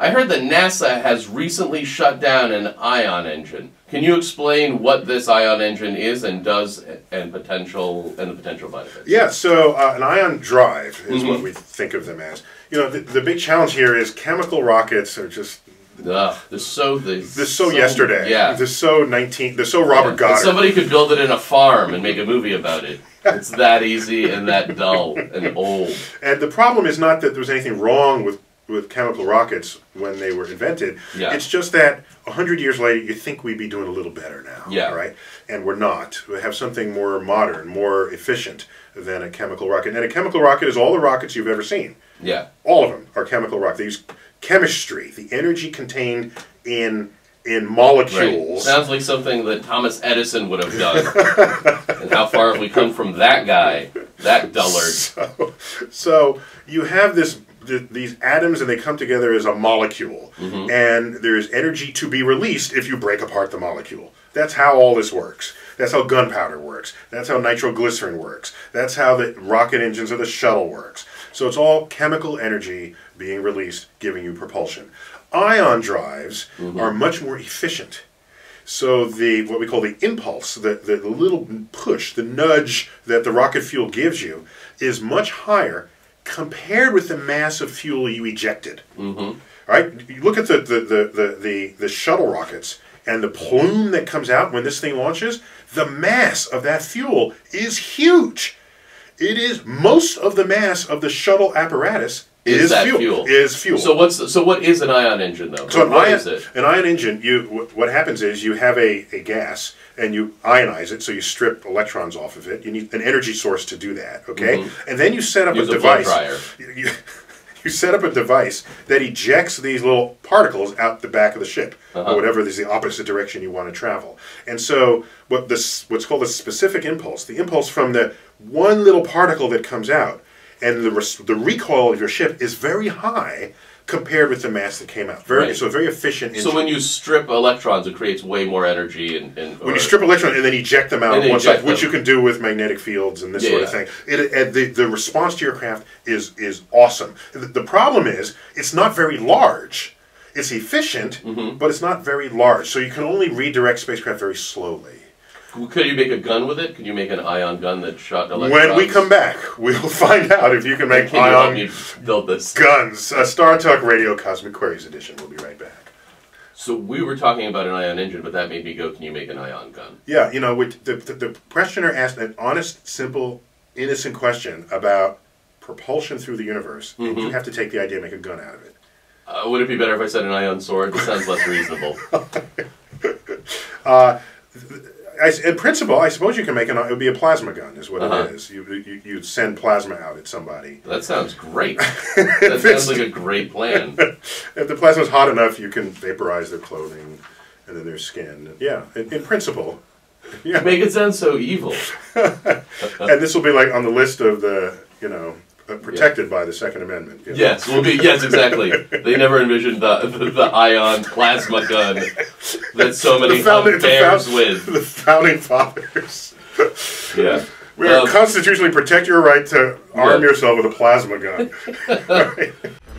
I heard that NASA has recently shut down an ion engine. Can you explain what this ion engine is and does, and potential and the potential benefits? Yeah, so uh, an ion drive is what Mhm. we think of them as. You know, the, the big challenge here is chemical rockets are just Ugh, they're so they, they're so, yesterday. Yeah. they're so nineteen. They're so Robert And Goddard. Somebody could build it in a farm and make a movie about it. It's that easy and that dull and old. And the problem is not that there was anything wrong with, with chemical rockets when they were invented. Yeah. It's just that a hundred years later, you think we'd be doing a little better now. Yeah. Right. And we're not. We have something more modern, more efficient than a chemical rocket. And a chemical rocket is all the rockets you've ever seen. Yeah. All of them are chemical rockets. They use chemistry, the energy contained in in Right. molecules. Sounds like something that Thomas Edison would have done. and how far have we come from that guy? That dullard. So, so you have this th- these atoms and they come together as a molecule. Mm-hmm. and there's energy to be released if you break apart the molecule. That's how all this works. That's how gunpowder works. That's how nitroglycerin works. That's how the rocket engines of the shuttle works. So it's all chemical energy being released giving you propulsion. Ion drives Mm-hmm. are much more efficient. So the what we call the impulse, the, the, the little push, the nudge that the rocket fuel gives you, is much higher compared with the mass of fuel you ejected. Mm-hmm. Right? You look at the the, the, the, the the shuttle rockets and the plume that comes out when this thing launches, the mass of that fuel is huge. It is most of the mass of the shuttle apparatus Is is, that fuel, fuel? Is fuel. So what's the, so what is an ion engine though? So an what ion, is it? an ion engine, you what happens is you have a, a gas and you ionize it, so you strip electrons off of it. You need an energy source to do that, okay? And then you set up. Use a a device. You, you set up a device that ejects these little particles out the back of the ship, Uh-huh. or whatever is the opposite direction you want to travel. And so what this what's called a specific impulse, the impulse from the one little particle that comes out, and the the recoil of your ship is very high compared with the mass that came out. Very Right. so very efficient. So when you strip electrons, it creates way more energy and, and when you strip electrons and then eject them out on one eject side, which you can do with magnetic fields and this Yeah, sort yeah. of thing, it, it, the, the response to your craft is is awesome. The, the problem is it's not very large. It's efficient, Mm-hmm. but it's not very large. So you can only redirect spacecraft very slowly. Could you make a gun with it? Could you make an ion gun that shot electrons? When we come back, we'll find out if you can make Can you ion me build this? guns. Uh, Star Talk Radio Cosmic Queries Edition. We'll be right back. So we were talking about an ion engine, but that made me go, can you make an ion gun? Yeah, you know, the, the, the questioner asked an honest, simple, innocent question about propulsion through the universe, and Mm-hmm. you have to take the idea and make a gun out of it. Uh, would it be better if I said an ion sword? This sounds less reasonable. I in principle, I suppose you can make an. It would be a plasma gun, is what Uh-huh. it is. You, you you'd send plasma out at somebody. That sounds great. That sounds like a great plan. If the plasma's hot enough, you can vaporize their clothing and then their skin. Yeah, in, in principle. Yeah, Make it sound so evil. and this will be like on the list of the you know uh, protected by the Second Amendment. you know. Yes, will be. Yes, exactly. They never envisioned the the, the ion plasma gun that so many The founding, bears found- with. the founding fathers. Yeah. We are Um, constitutionally protect your right to arm Yeah. yourself with a plasma gun.